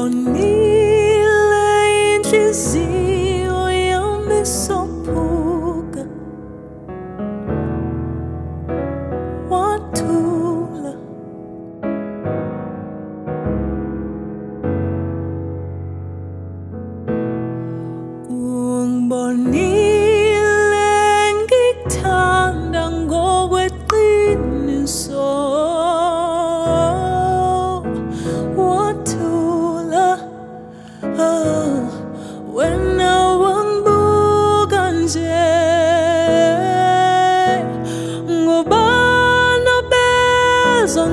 Bonilla intizio eu me sopuga Watula. Un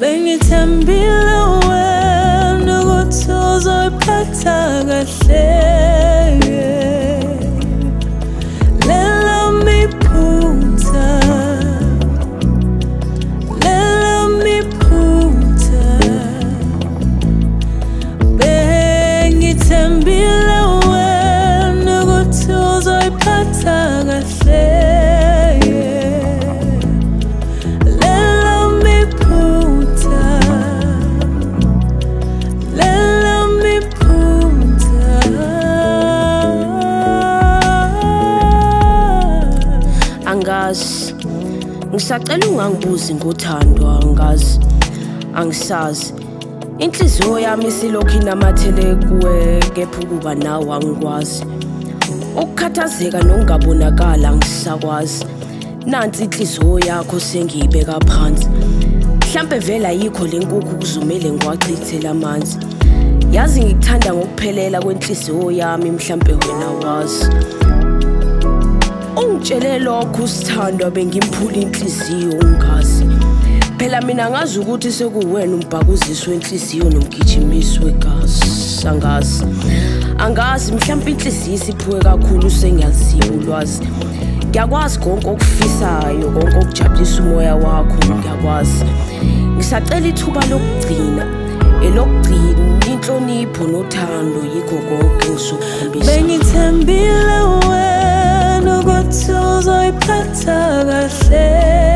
bengithembile wena ukuthi uzoyiphatha kahle. Angazi ngisacela ungangibuzi ngothandwa angazi angisazi. Inhliziyo yami isilokhu inamathele kuwe kepha ukuba nawe angikwazi. Ukukhathazeka nokungabonakala angisakwazi. Nansi inhliziyo yakho sengiyibeka phansi. Mhlampe vele ayikho le nkukhu kuzomele ngiwachithele amanzi. Yazi ngikuthanda ngokuphelela kwenhliziyo yami mhlampe wena wazi. Ungitshele lokho usithandwa bengimphula inhliziyo ungazi phela mina ngazi ukuthi sekuwena umbhakuzisi wenhliziyo nomgijimisi wegazi angazi. Angazi mhlawumbe inhliziyo isiphuke kakhulu sengiyaziwa ulwazi. Ngiyakwazi konke okufisayo konke okujabulisa umoya wakho ngiyakwazi. Ngisacela ithuba lokugcina elokugcina inhlonipho nothando yikho konke ngisokukhombisa bengithembile wena So I plata la sed